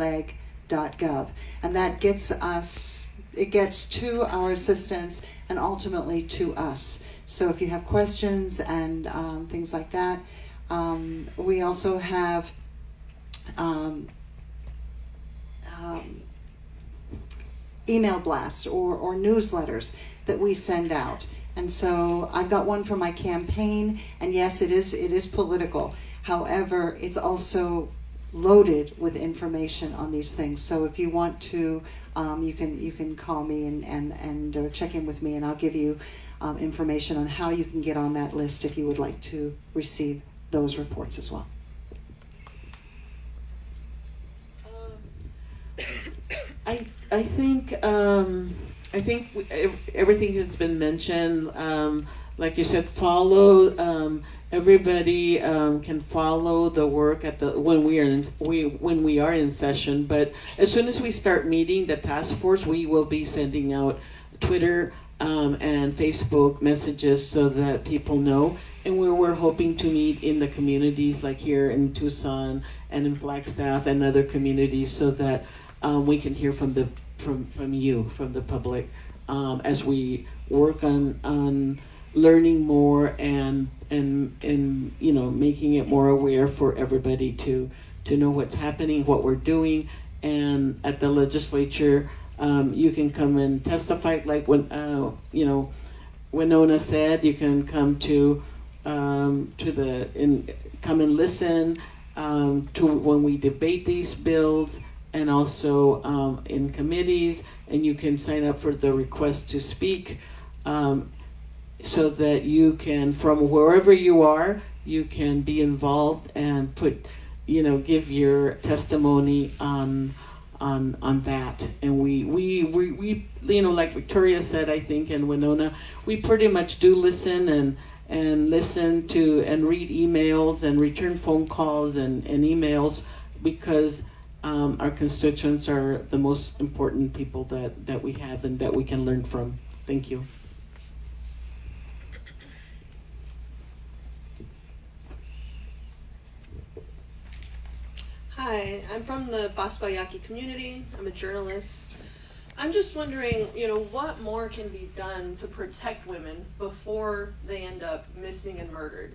leg.gov. And that gets us, it gets to our assistants and ultimately to us. So if you have questions and um, things like that, um, we also have um, um, email blasts or, or newsletters that we send out. And so I've got one for my campaign, and yes, it is it is political. However, it's also loaded with information on these things. So if you want to, um, you can you can call me and and and uh, check in with me, and I'll give you um, information on how you can get on that list if you would like to receive those reports as well. I I think um, I think everything has been mentioned. Um, like you said, follow. Everybody um, can follow the work at the when we are in, we when we are in session. But as soon as we start meeting the task force, we will be sending out Twitter um, and Facebook messages so that people know. And we we're hoping to meet in the communities like here in Tucson and in Flagstaff and other communities so that um, we can hear from the from from you from the public um, as we work on on learning more and and and you know making it more aware for everybody to to know what's happening, what we're doing, and at the legislature, um, you can come and testify. Like when uh, you know, Wenona said, you can come to um, to the in come and listen um, to when we debate these bills and also um, in committees, and you can sign up for the request to speak um, so that you can, from wherever you are, you can be involved and put, you know, give your testimony on on on that. And we we we, we you know, like Victoria said, I think, and Wenona, we pretty much do listen and and listen to and read emails and return phone calls and, and emails because um, our constituents are the most important people that, that we have and that we can learn from. Thank you. Hi, I'm from the Pascua Yaqui community. I'm a journalist. I'm just wondering, you know, what more can be done to protect women before they end up missing and murdered?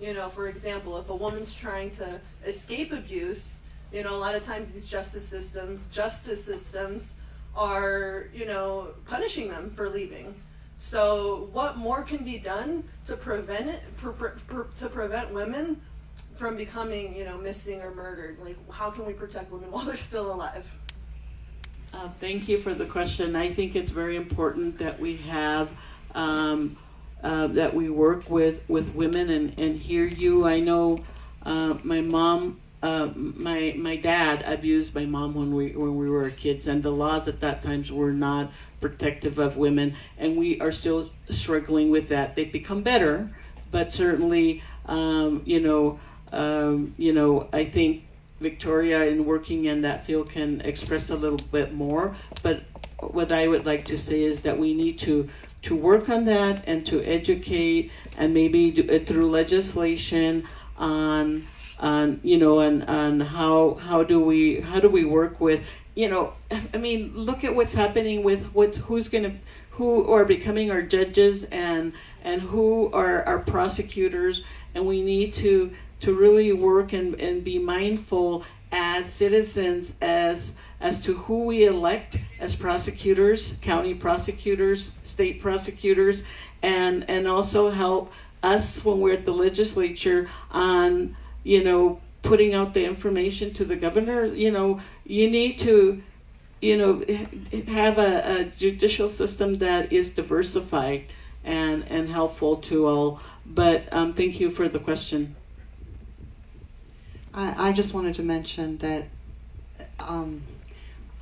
You know, for example, if a woman's trying to escape abuse, you know, a lot of times these justice systems, justice systems are, you know, punishing them for leaving. So what more can be done to prevent it, for, for, to prevent women from becoming, you know, missing or murdered? Like, how can we protect women while they're still alive? Uh, thank you for the question. I think it's very important that we have, um, uh, that we work with, with women and, and hear you. I know uh, my mom uh, my my dad abused my mom when we when we were kids, and the laws at that times were not protective of women, and we are still struggling with that. They've become better, but certainly, um, you know, um, you know, I think Victoria, in working in that field, can express a little bit more. But what I would like to say is that we need to to work on that and to educate, and maybe do, uh, through legislation on on you know and on how how do we how do we work with you know i mean look at what's happening with what's who's going to who are becoming our judges and and who are our prosecutors and we need to to really work and, and be mindful as citizens as as to who we elect as prosecutors county prosecutors state prosecutors and and also help us when we're at the legislature on you know, putting out the information to the governor. You know, you need to, you know, have a, a judicial system that is diversified and and helpful to all. But um, thank you for the question. I, I just wanted to mention that um,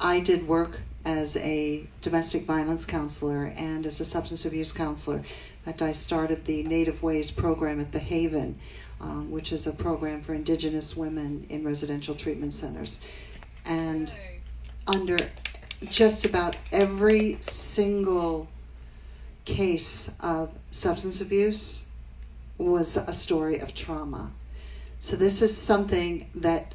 I did work as a domestic violence counselor and as a substance abuse counselor. In fact, I started the Native Ways program at the Haven um, which is a program for Indigenous women in residential treatment centers. And under just about every single case of substance abuse was a story of trauma. So this is something that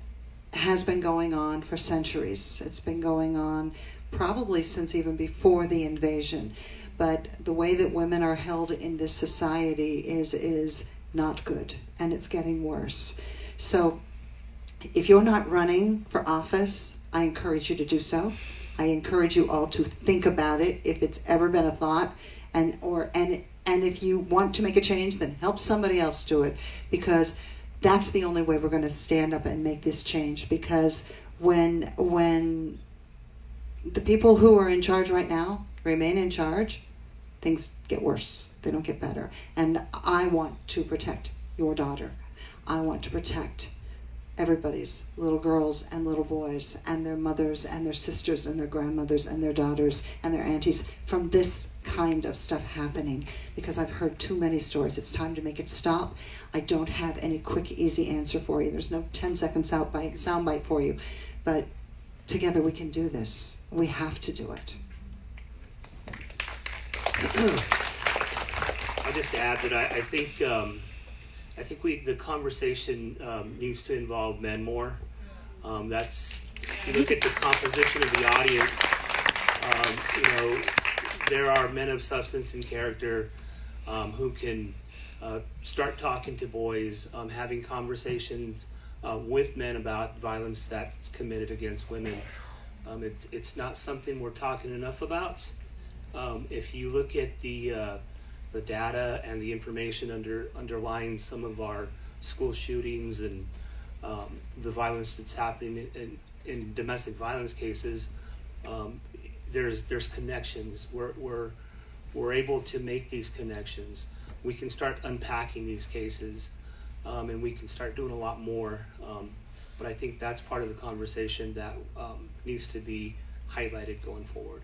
has been going on for centuries. It's been going on probably since even before the invasion. But the way that women are held in this society is is not good, and it's getting worse. So, if you're not running for office, I encourage you to do so. I encourage you all to think about it if it's ever been a thought, and or and and if you want to make a change, then help somebody else do it because that's the only way we're going to stand up and make this change because when when the people who are in charge right now remain in charge things get worse. They don't get better. And i want to protect your daughter. I want to protect everybody's little girls and little boys and their mothers and their sisters and their grandmothers and their daughters and their aunties from this kind of stuff happening because I've heard too many stories. It's time to make it stop. I don't have any quick, easy answer for you. There's no 10 seconds out by soundbite for you, but together we can do this. We have to do it. I'll just add that I, I think um, I think we the conversation um, needs to involve men more. Um, that's you look at the composition of the audience. Um, you know, there are men of substance and character um, who can uh, start talking to boys, um, having conversations uh, with men about violence that's committed against women. Um, it's it's not something we're talking enough about. if you look at the uh, the data and the information under underlying some of our school shootings and um, the violence that's happening in, in, in domestic violence cases, um, there's there's connections. We're, we're we're able to make these connections. We can start unpacking these cases, um, and we can start doing a lot more. Um, but I think that's part of the conversation that um, needs to be highlighted going forward.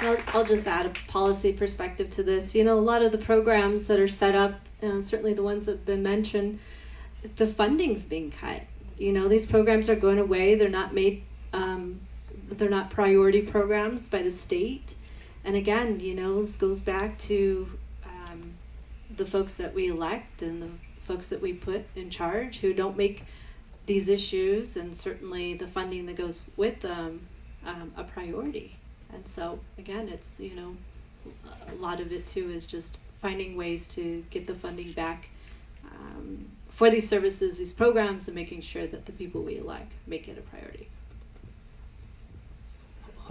I'll, I'll just add a policy perspective to this. You know, a lot of the programs that are set up, and certainly the ones that have been mentioned, the funding's being cut. You know, these programs are going away. They're not made, um, they're not priority programs by the state. And again, you know, this goes back to um, the folks that we elect and the folks that we put in charge who don't make these issues and certainly the funding that goes with them um, a priority. And so, again, it's, you know, a lot of it too is just finding ways to get the funding back um, for these services, these programs, and making sure that the people we elect make it a priority.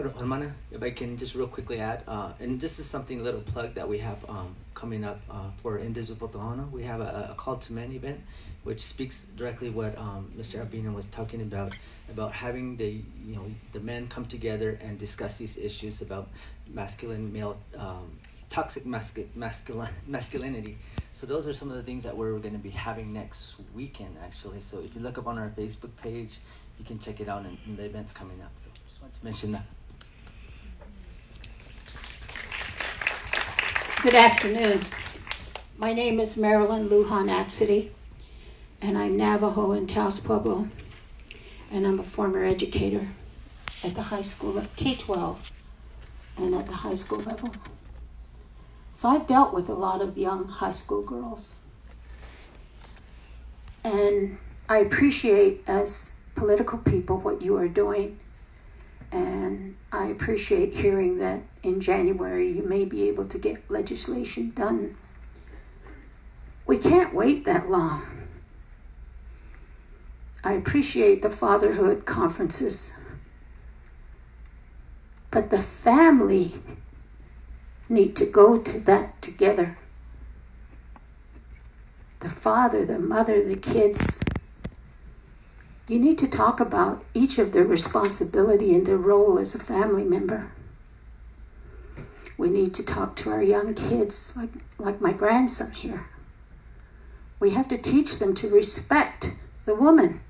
Hermana, if I can just real quickly add, uh, and this is something a little plug that we have um, coming up uh, for Indivisible Tohono. We have a, a, call to men event, which speaks directly what um, Mr. Urbina was talking about about having the you know the men come together and discuss these issues about masculine male um, toxic mascu- masculine masculinity. So those are some of the things that we're going to be having next weekend actually. So if you look up on our Facebook page, you can check it out and, and the events coming up. So just wanted to mention that. Good afternoon. My name is Marilyn Lujan Atsity, and I'm Navajo in Taos Pueblo, and I'm a former educator at the high school, K 12, and at the high school level. So I've dealt with a lot of young high school girls. And I appreciate, as political people, what you are doing and I appreciate hearing that in January you may be able to get legislation done. We can't wait that long. I appreciate the fatherhood conferences, but the family need to go to that together. The father, the mother, the kids you need to talk about each of their responsibility and their role as a family member. We need to talk to our young kids, like, like my grandson here. We have to teach them to respect the woman.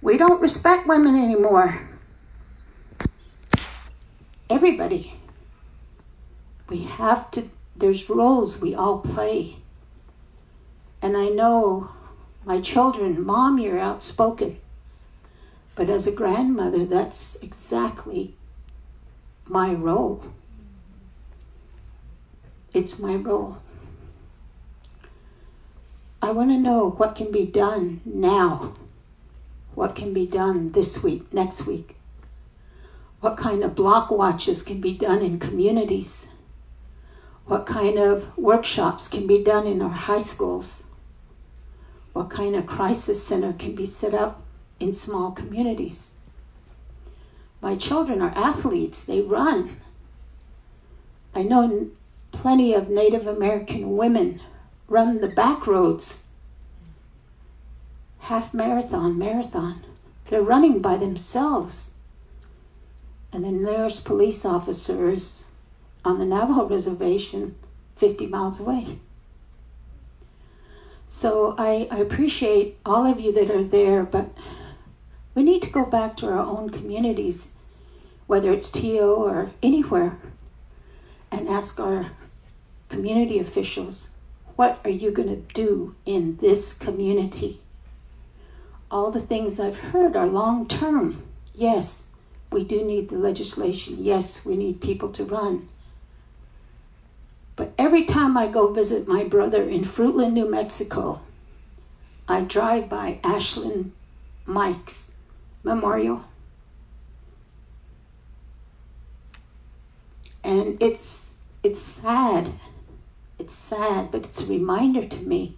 We don't respect women anymore. Everybody. We have to, there's roles we all play. And I know my children, Mom, you're outspoken. But as a grandmother, that's exactly my role. It's my role. I want to know what can be done now. What can be done this week, next week? What kind of block watches can be done in communities? What kind of workshops can be done in our high schools? What kind of crisis center can be set up in small communities? My children are athletes, they run. I know plenty of Native American women run the back roads, half marathon, marathon. They're running by themselves. And then there's police officers on the Navajo reservation 50 miles away. So I, I appreciate all of you that are there, but we need to go back to our own communities, whether it's TO or anywhere, and ask our community officials what are you going to do in this community? All the things I've heard are long term. Yes, we do need the legislation. Yes, we need people to run. But every time I go visit my brother in Fruitland, New Mexico, I drive by Ashlynne Mike's Memorial. And it's it's sad it's sad, but it's a reminder to me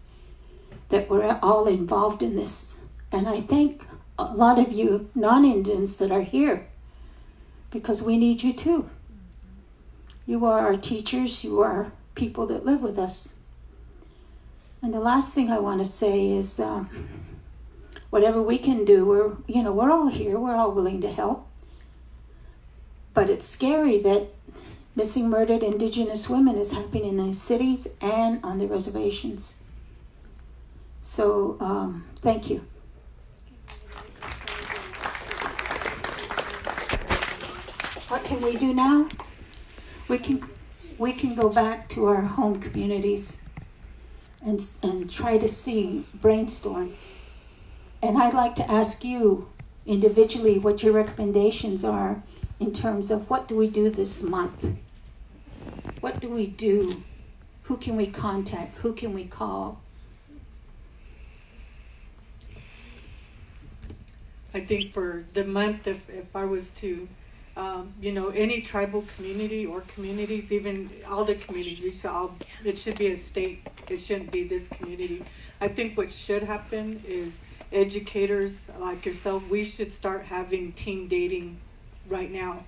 that we're all involved in this. And I thank a lot of you non Indians that are here because we need you too. You are our teachers, you are people that live with us. And the last thing I want to say is um, whatever we can do, we're, you know, we're all here, we're all willing to help. But it's scary that Missing murdered indigenous women is happening in the cities and on the reservations. So, um, thank you. What can we do now? We can, we can go back to our home communities and, and try to see, brainstorm. And I'd like to ask you individually what your recommendations are in terms of what do we do this month? What do we do? Who can we contact? Who can we call? I think for the month, if, if I was to, um, you know, any tribal community or communities, even all the communities, we should all, it should be a state. It shouldn't be this community. I think what should happen is educators like yourself, we should start having teen dating right now,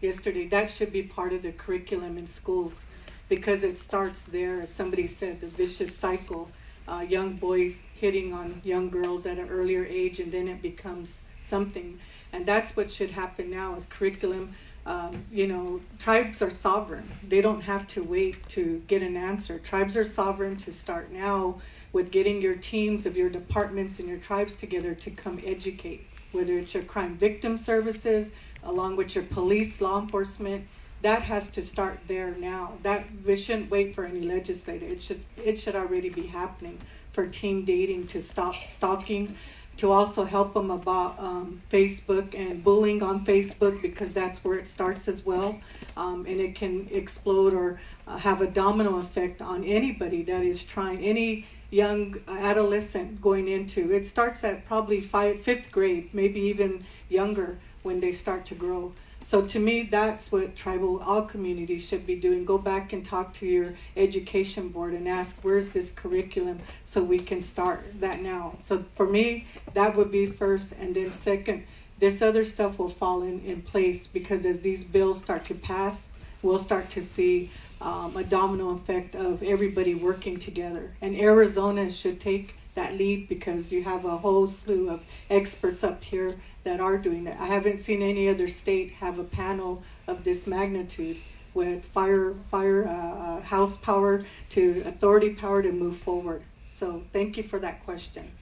yesterday. That should be part of the curriculum in schools because it starts there, as somebody said, the vicious cycle. Uh, young boys hitting on young girls at an earlier age, and then it becomes something. And that's what should happen now is curriculum. Um, you know, tribes are sovereign. They don't have to wait to get an answer. Tribes are sovereign to start now with getting your teams of your departments and your tribes together to come educate, whether it's your crime victim services, along with your police, law enforcement, that has to start there now. That we shouldn't wait for any legislator. It should it should already be happening for teen dating to stop stalking, to also help them about um, Facebook and bullying on Facebook because that's where it starts as well, um, and it can explode or uh, have a domino effect on anybody that is trying any young adolescent going into. It starts at probably five, fifth grade, maybe even younger when they start to grow. So to me, that's what tribal all communities should be doing. Go back and talk to your education board and ask, where's this curriculum so we can start that now. So for me, that would be first, and then second, this other stuff will fall in, in place because as these bills start to pass, we'll start to see um, a domino effect of everybody working together. And Arizona should take that lead because you have a whole slew of experts up here that are doing that. I haven't seen any other state have a panel of this magnitude with fire, fire, uh, uh, house power to authority power to move forward. So thank you for that question.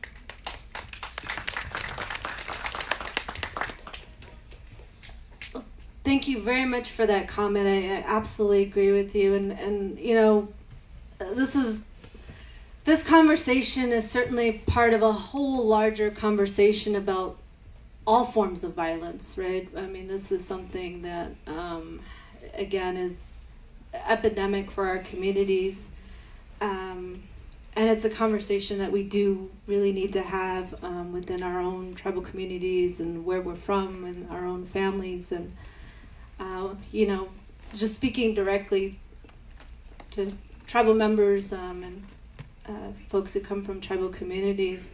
Thank you very much for that comment. I, I absolutely agree with you. And, and you know, this is this conversation is certainly part of a whole larger conversation about all forms of violence, right? I mean, this is something that, um, again, is epidemic for our communities. Um, and it's a conversation that we do really need to have um, within our own tribal communities and where we're from and our own families and uh, you know just speaking directly to tribal members um, and uh, folks who come from tribal communities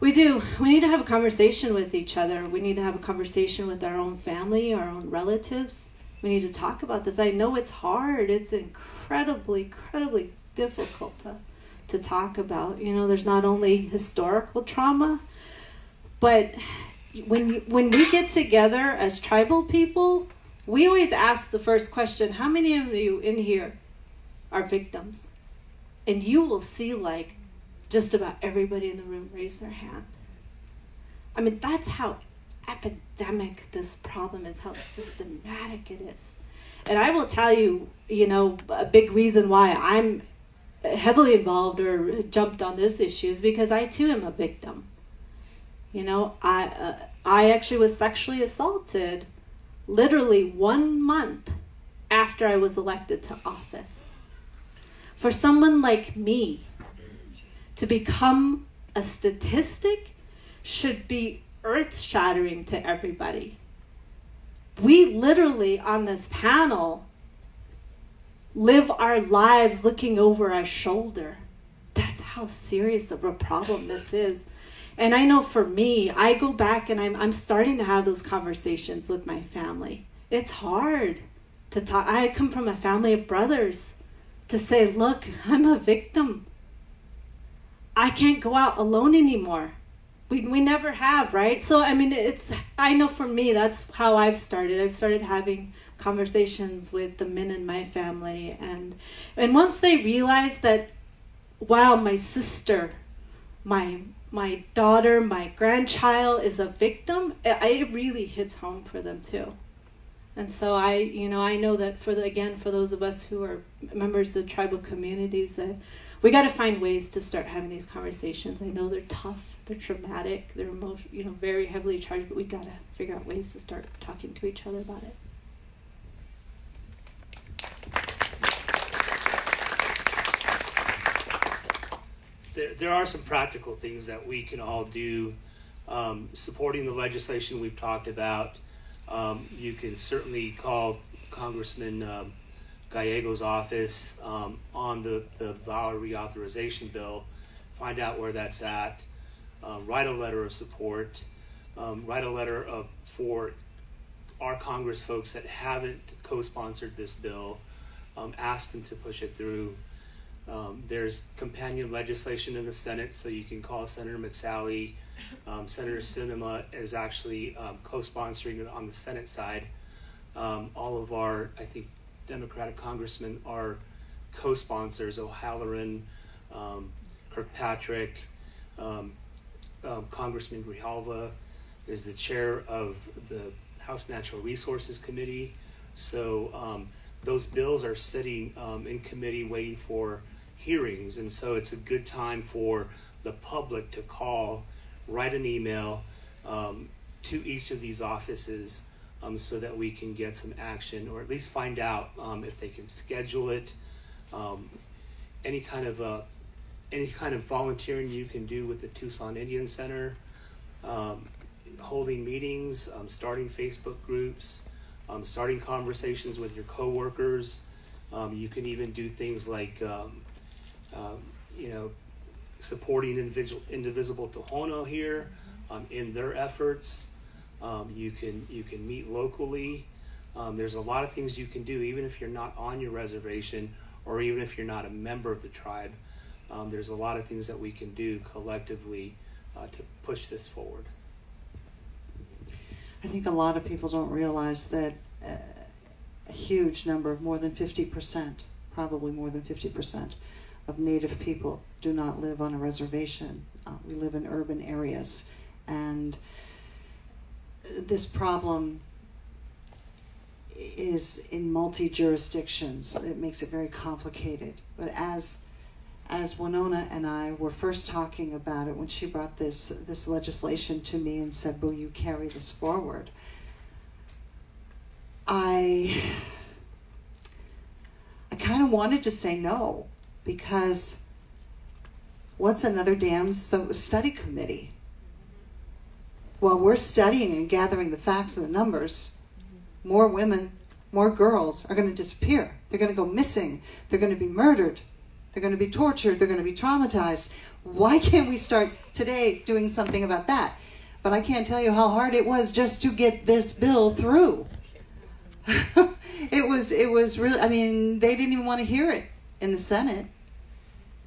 we do. We need to have a conversation with each other. We need to have a conversation with our own family our own relatives. We need to talk about this. I know it's hard. It's incredibly incredibly difficult to to talk about. You know, there's not only historical trauma, but when when we get together as tribal people, we always ask the first question, how many of you in here are victims? And you will see like just about everybody in the room raise their hand. I mean, that's how epidemic this problem is, how systematic it is. And I will tell you, you know, a big reason why I'm heavily involved or jumped on this issue is because I too am a victim. You know, I uh, I actually was sexually assaulted literally 1 month after I was elected to office. For someone like me to become a statistic should be earth-shattering to everybody. We literally on this panel live our lives looking over our shoulder. That's how serious of a problem this is. And I know for me, I go back and I'm, I'm starting to have those conversations with my family. It's hard to talk. I come from a family of brothers to say, look, I'm a victim. I can't go out alone anymore. We, we never have, right? So, I mean, it's, I know for me, that's how I've started. I've started having conversations with the men in my family and and once they realize that wow my sister my my daughter my grandchild is a victim it really hits home for them too and so i you know i know that for the again for those of us who are members of tribal communities that we got to find ways to start having these conversations. I know they're tough they're traumatic they're you know very heavily charged but we got to figure out ways to start talking to each other about it. There, there are some practical things that we can all do. Um, supporting the legislation we've talked about, um, you can certainly call Congressman um, Gallego's office um, on the, the VAWA reauthorization bill, find out where that's at, um, write a letter of support, um, write a letter of, for our Congress folks that haven't co sponsored this bill, ask them to push it through. Um, there's companion legislation in the Senate, so you can call Senator McSally. Um, Senator Sinema is actually um, co-sponsoring it on the Senate side. Um, all of our, I think, Democratic congressmen are co-sponsors. O'Halloran, um, Kirkpatrick, um, Congressman Grijalva is the chair of the House Natural Resources Committee. So those bills are sitting in committee waiting for hearings, and so it's a good time for the public to call, write an email um, to each of these offices um, so that we can get some action or at least find out um, if they can schedule it. Um, any kind of uh, any kind of volunteering you can do with the Tucson Indian Center, um, holding meetings, um, starting Facebook groups, starting conversations with your coworkers. you can even do things like um, you know, supporting Indivisible, Indivisible Tohono here um, in their efforts. Um, you can you can meet locally. Um, there's a lot of things you can do, even if you're not on your reservation, or even if you're not a member of the tribe. Um, there's a lot of things that we can do collectively uh, to push this forward. I think a lot of people don't realize that uh, a huge number, more than 50%, probably more than 50%, of Native people do not live on a reservation. Uh, we live in urban areas. And this problem is in multi jurisdictions. It makes it very complicated. But as as Wenona and I were first talking about it when she brought this this legislation to me and said, "Will you carry this forward?" I I kind of wanted to say no because what's another damn so study committee? While we're studying and gathering the facts and the numbers, more women, more girls are going to disappear. They're going to go missing. They're going to be murdered. They're going to be tortured. They're going to be traumatized. Why can't we start today doing something about that? But I can't tell you how hard it was just to get this bill through. it was it was really I mean, they didn't even want to hear it in the Senate.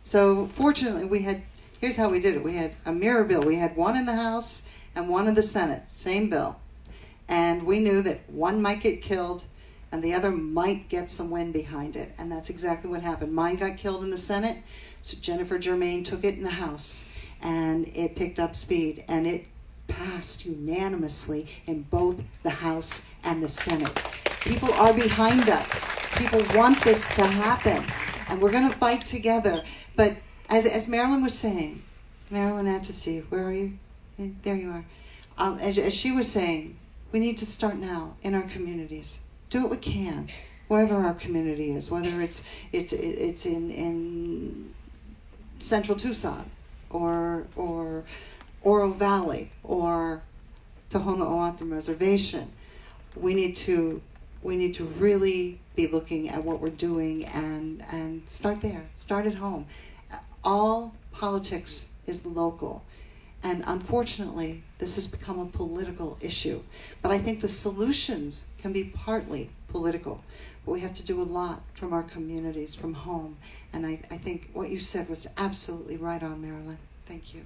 So fortunately we had here's how we did it. We had a mirror bill. We had one in the House and one in the Senate, same bill. And we knew that one might get killed and the other might get some wind behind it. And that's exactly what happened. Mine got killed in the Senate, so Jennifer Jermaine took it in the House and it picked up speed and it passed unanimously in both the House and the Senate. People are behind us. People want this to happen, and we're going to fight together. But as, as Marilyn was saying, Marilyn Antasy, where are you? There you are. Um, as, as she was saying, we need to start now in our communities. Do what we can, wherever our community is, whether it's it's it's in in central Tucson or or Oro Valley or Tohono O'odham Reservation. We need to we need to really be looking at what we're doing and and start there. Start at home. All politics is local. And unfortunately, this has become a political issue. But I think the solutions can be partly political. But we have to do a lot from our communities, from home. And I, I think what you said was absolutely right on, Marilyn. Thank you.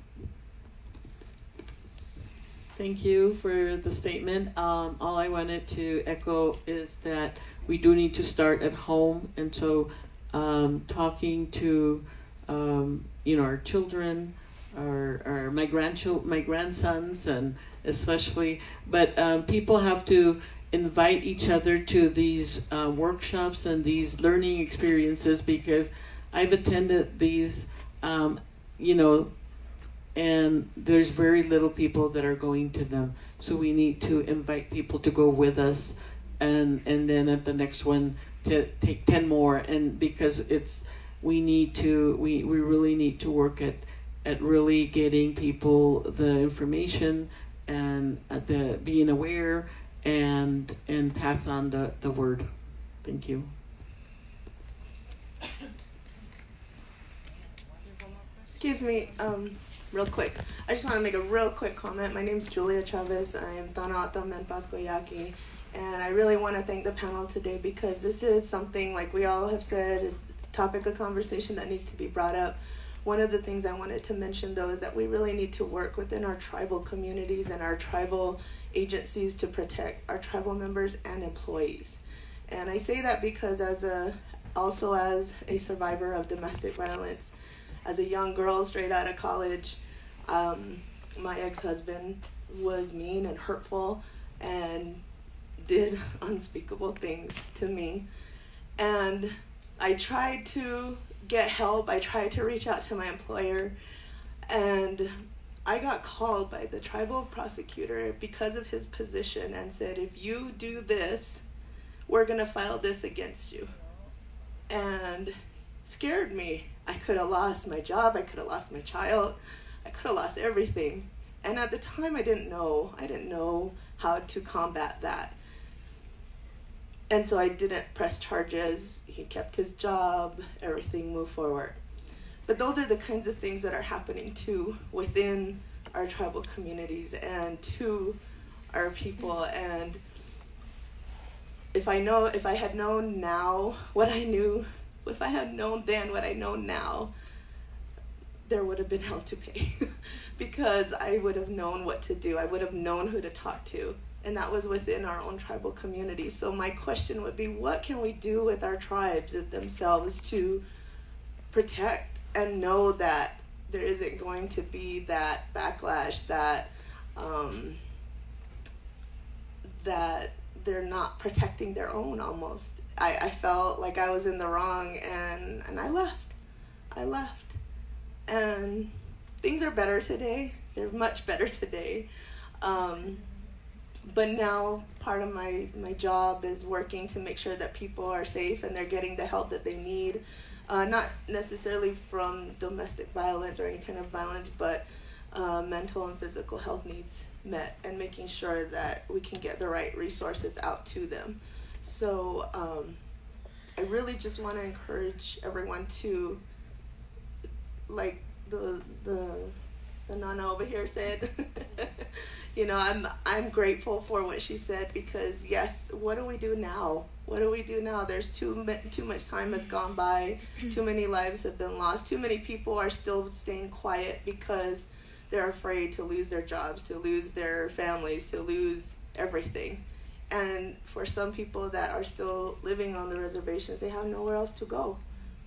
Thank you for the statement. Um, all I wanted to echo is that we do need to start at home, and so um, talking to um, you know our children, our, our my grandchild, my grandsons, and especially, but um, people have to invite each other to these uh, workshops and these learning experiences because I've attended these, um, you know, and there's very little people that are going to them. So we need to invite people to go with us, and and then at the next one to take ten more, and because it's we need to we we really need to work at at really getting people the information and at the being aware and and pass on the the word. Thank you. Excuse me, um, real quick. I just want to make a real quick comment. My name is Julia Chavez. I am Pascua Yaqui. And I really want to thank the panel today because this is something, like we all have said, is a topic of conversation that needs to be brought up. One of the things I wanted to mention, though, is that we really need to work within our tribal communities and our tribal agencies to protect our tribal members and employees. And I say that because, as a also as a survivor of domestic violence, as a young girl straight out of college, um, my ex husband was mean and hurtful and did unspeakable things to me. And I tried to get help, I tried to reach out to my employer, and I got called by the tribal prosecutor because of his position and said, if you do this, we're going to file this against you. And scared me. I could have lost my job, I could have lost my child, I could have lost everything. And at the time, I didn't know. I didn't know how to combat that. And so I didn't press charges. He kept his job, everything moved forward. But those are the kinds of things that are happening too within our tribal communities and to our people. And if I know, if I had known now what I knew if I had known then what I know now, there would have been hell to pay because I would have known what to do. I would have known who to talk to. And that was within our own tribal community. So, my question would be what can we do with our tribes themselves to protect and know that there isn't going to be that backlash, that, um, that they're not protecting their own almost I, I felt like I was in the wrong and, and I left. I left. And things are better today. They're much better today. Um, but now part of my, my job is working to make sure that people are safe and they're getting the help that they need. uh, not necessarily from domestic violence or any kind of violence, but uh, mental and physical health needs met, and making sure that we can get the right resources out to them. So um, I really just want to encourage everyone to, like the the the nana over here said. you know, I'm I'm grateful for what she said because yes, what do we do now? What do we do now? There's too too much time has gone by. Too many lives have been lost. Too many people are still staying quiet because they're afraid to lose their jobs, to lose their families, to lose everything. And for some people that are still living on the reservations, they have nowhere else to go.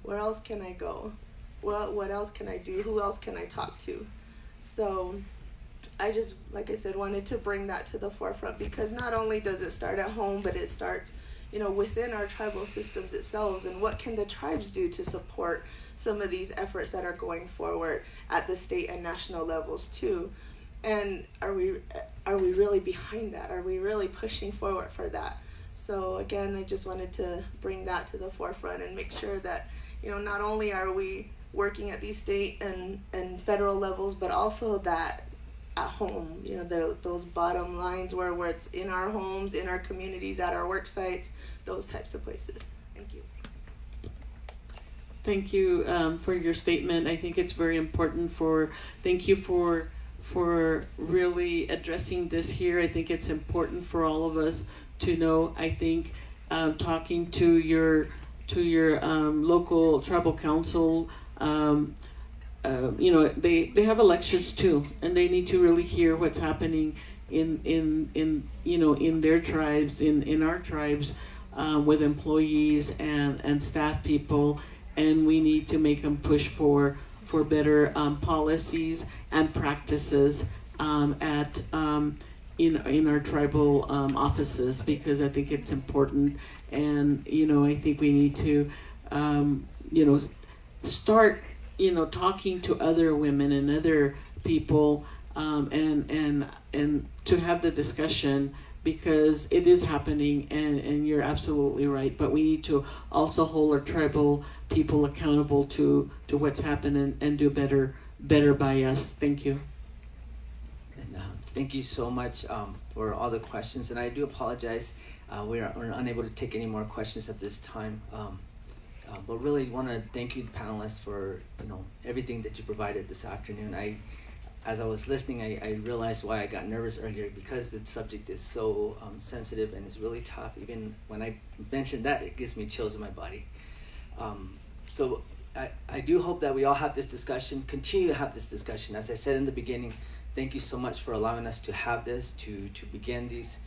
Where else can I go? Well, what else can I do? Who else can I talk to? So I just, like I said, wanted to bring that to the forefront because not only does it start at home, but it starts, you know, within our tribal systems itself. And what can the tribes do to support some of these efforts that are going forward at the state and national levels too? And are we are we really behind that? Are we really pushing forward for that? So again, I just wanted to bring that to the forefront and make sure that you know not only are we working at these state and, and federal levels, but also that at home, you know, the, those bottom lines where, where it's in our homes, in our communities, at our work sites, those types of places. Thank you. Thank you um, for your statement. I think it's very important for, thank you for for really addressing this here. I think it's important for all of us to know. I think um, talking to your to your um, local tribal council um, uh, you know they they have elections too and they need to really hear what's happening in in in you know in their tribes in in our tribes um, with employees and and staff people and we need to make them push for for better um, policies and practices um, at um, in in our tribal um, offices because I think it's important. And you know I think we need to you know start you know, talking to other women and other people, um, and and and to have the discussion because it is happening, and and you're absolutely right. But we need to also hold our tribal people accountable to to what's happening and do better better by us. Thank you. And, uh, thank you so much um, for all the questions, and I do apologize. Uh, we are, we're unable to take any more questions at this time. Um, uh, but really want to thank you, the panelists, for you know everything that you provided this afternoon. I, as I was listening, I, I realized why I got nervous earlier because the subject is so um, sensitive and it's really tough. Even when I mentioned that, it gives me chills in my body. Um, so I, I do hope that we all have this discussion, continue to have this discussion. As I said in the beginning, thank you so much for allowing us to have this, to, to begin these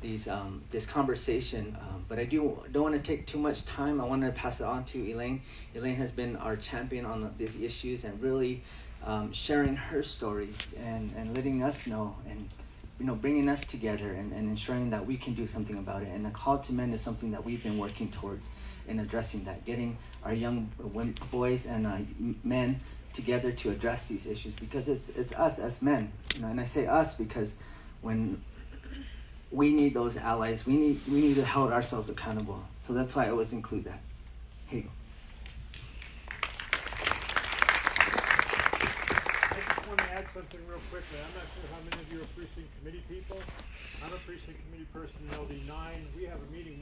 these um, this conversation. Um, but I do don't want to take too much time. I want to pass it on to Elaine. Elaine has been our champion on these issues and really um, sharing her story and, and letting us know and you know bringing us together and, and ensuring that we can do something about it. And the call to men is something that we've been working towards in addressing that, getting our young women, boys and uh, men together to address these issues because it's it's us as men. You know, and I say us because when we need those allies. We need we need to hold ourselves accountable. So that's why I always include that. Add something real quickly. I'm not sure how many of you are precinct committee people. I'm a precinct committee person in LD9. We have a meeting.